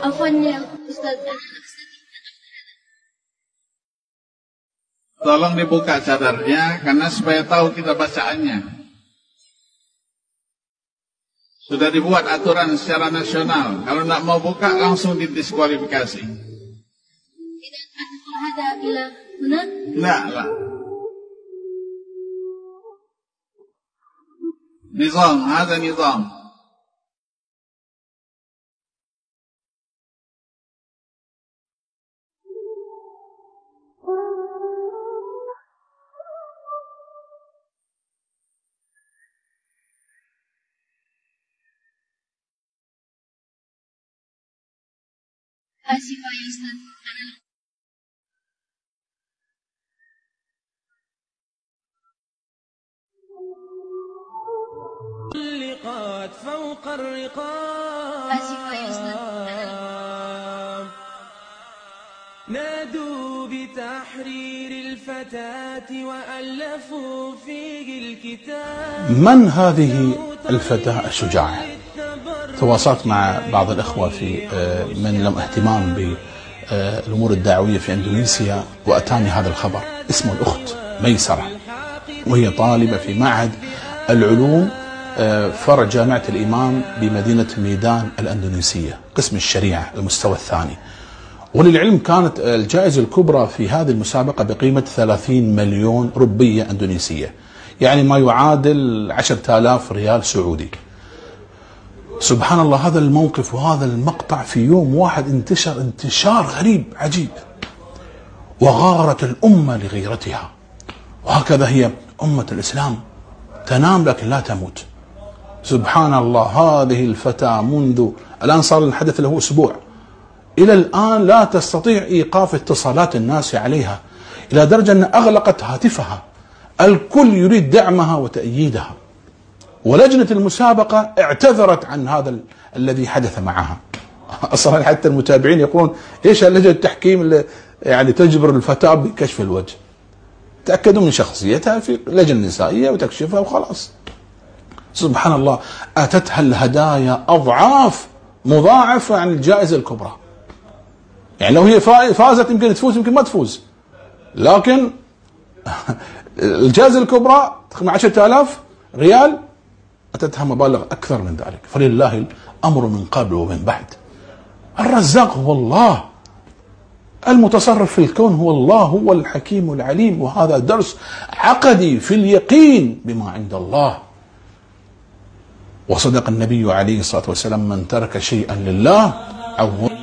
Afwan ya Ustaz. Tolong dibuka cadarnya karena supaya tahu kita bacaannya. Sudah dibuat aturan secara nasional. Kalau tidak mau buka langsung didiskualifikasi. Tidak ada bila benar? Tidak lah. Nizam, ada nizam. آسفة يا أستاذ أنا اللقات فوق الرقاب آسفة يا نادوا بتحرير الفتاة وألفوا فيه الكتاب من هذه الفتاة الشجاعة؟ تواصلت مع بعض الأخوة في آه، من لهم اهتمام بالأمور الدعوية في إندونيسيا وأتاني هذا الخبر. اسمه الأخت ميسرة وهي طالبة في معهد العلوم آه، فرع جامعة الإمام بمدينة ميدان الأندونيسية قسم الشريعة المستوى الثاني. وللعلم كانت الجائزة الكبرى في هذه المسابقة بقيمة 30 مليون روبية أندونيسية يعني ما يعادل 10000 ريال سعودي. سبحان الله هذا الموقف وهذا المقطع في يوم واحد انتشر انتشار غريب عجيب. وغارت الأمة لغيرتها. وهكذا هي أمة الإسلام. تنام لكن لا تموت. سبحان الله هذه الفتاة منذ الآن صار الحدث له أسبوع. إلى الآن لا تستطيع إيقاف اتصالات الناس عليها إلى درجة أن أغلقت هاتفها. الكل يريد دعمها وتأييدها. ولجنة المسابقة اعتذرت عن هذا ال- الذي حدث معها. أصلا حتى المتابعين يقولون إيش لجنة التحكيم اللي يعني تجبر الفتاة بكشف الوجه. تأكدوا من شخصيتها في لجنة نسائية وتكشفها وخلاص. سبحان الله أتتها الهدايا أضعاف مضاعفة عن الجائزة الكبرى. يعني لو هي فا- فازت يمكن تفوز يمكن ما تفوز. لكن الجائزة الكبرى تقريبا 10000 ريال أتتها مبالغ أكثر من ذلك. فلله الأمر من قبل ومن بعد. الرزاق هو الله. المتصرف في الكون هو الله هو الحكيم العليم. وهذا درس عقدي في اليقين بما عند الله. وصدق النبي عليه الصلاة والسلام من ترك شيئا لله عوض